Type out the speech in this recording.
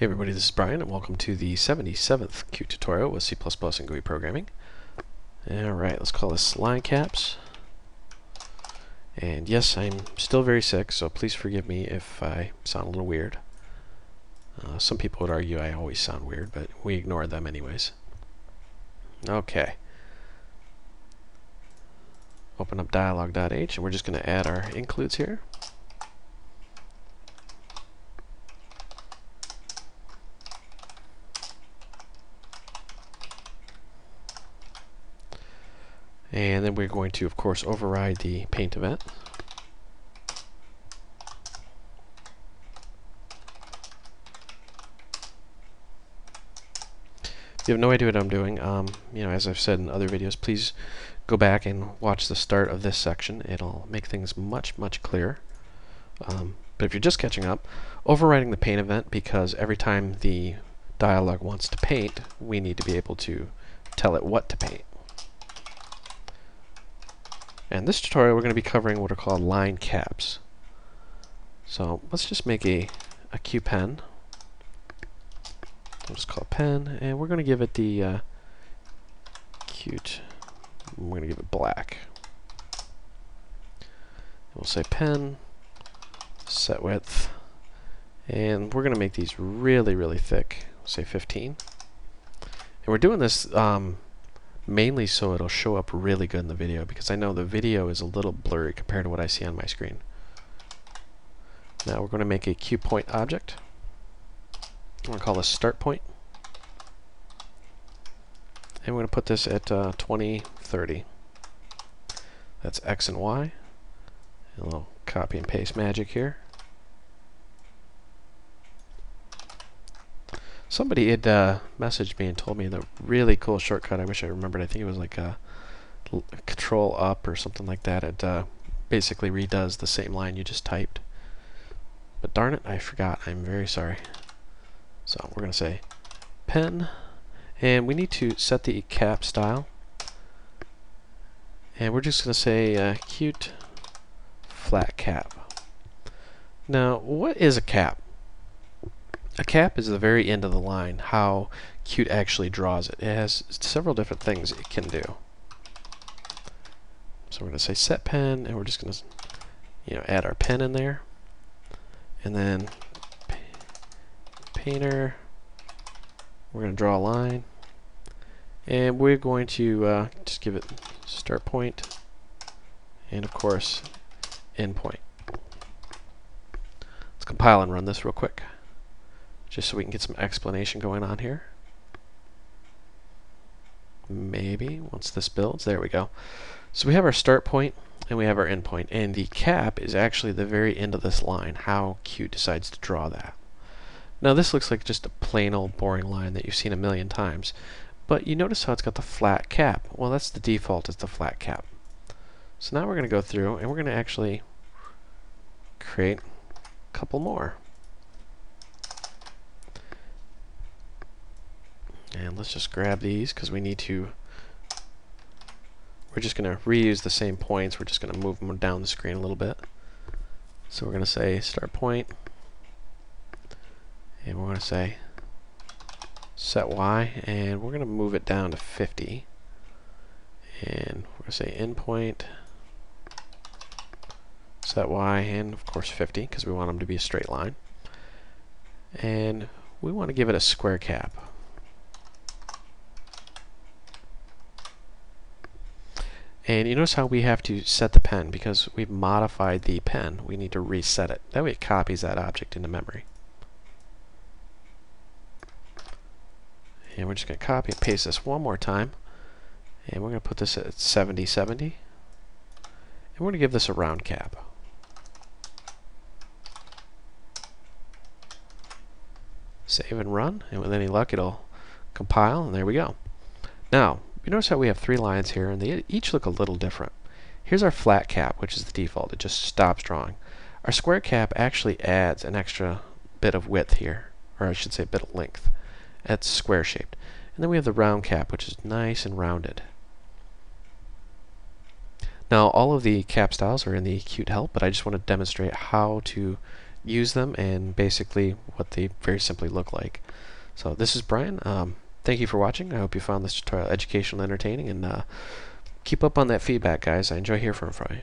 Hey everybody, this is Brian and welcome to the 77th Qt tutorial with C++ and GUI programming. Alright, let's call this line caps. And yes, I'm still very sick, so please forgive me if I sound a little weird. Uh, some people would argue I always sound weird, but we ignore them anyways. Okay. Open up dialog.h and we're just going to add our includes here. And then we're going to, of course, override the paint event. If you have no idea what I'm doing, um, you know, as I've said in other videos, please go back and watch the start of this section. It'll make things much, much clearer. Um, but if you're just catching up, overriding the paint event because every time the dialog wants to paint, we need to be able to tell it what to paint. And this tutorial we're going to be covering what are called line caps. So let's just make a, a QPen. We'll just call it pen, and we're going to give it the uh, Qt. We're going to give it black. We'll say pen, set width, and we're going to make these really, really thick. say 15. And we're doing this um, mainly so it'll show up really good in the video because I know the video is a little blurry compared to what I see on my screen. Now we're going to make a QPoint object. I'm going to call this start point. And we're going to put this at uh, 20, 30. That's X and Y. A little copy and paste magic here. Somebody had uh, messaged me and told me the really cool shortcut. I wish I remembered. I think it was like a control up or something like that. It uh, basically redoes the same line you just typed. But darn it, I forgot. I'm very sorry. So we're going to say pen, and we need to set the cap style. And we're just going to say uh, Qt flat cap. Now, what is a cap? A cap is the very end of the line, how Qt actually draws it. It has several different things it can do. So we're going to say set pen, and we're just going to you know, add our pen in there. And then painter, we're going to draw a line. And we're going to uh, just give it start point, and of course, end point. Let's compile and run this real quick just so we can get some explanation going on here. Maybe once this builds, there we go. So we have our start point and we have our end point, and the cap is actually the very end of this line, how Qt decides to draw that. Now this looks like just a plain old boring line that you've seen a million times, but you notice how it's got the flat cap. Well, that's the default, it's the flat cap. So now we're going to go through and we're going to actually create a couple more. And let's just grab these because we need to, we're just going to reuse the same points. We're just going to move them down the screen a little bit. So we're going to say start point, and we're going to say set Y, and we're going to move it down to 50. And we're going to say endpoint, set Y, and of course 50, because we want them to be a straight line. And we want to give it a square cap. And you notice how we have to set the pen because we've modified the pen. We need to reset it. That way it copies that object into memory. And we're just going to copy and paste this one more time. And we're going to put this at 70, 70. And we're going to give this a round cap. Save and run. And with any luck, it'll compile. And there we go. Now, you notice how we have three lines here, and they each look a little different. Here's our flat cap, which is the default. It just stops drawing. Our square cap actually adds an extra bit of width here, or I should say a bit of length. It's square shaped. And then we have the round cap, which is nice and rounded. Now, all of the cap styles are in the Qt help, but I just want to demonstrate how to use them and basically what they very simply look like. So this is Brian. Um, thank you for watching. I hope you found this tutorial educational, and entertaining, and uh, keep up on that feedback, guys. I enjoy hearing from you.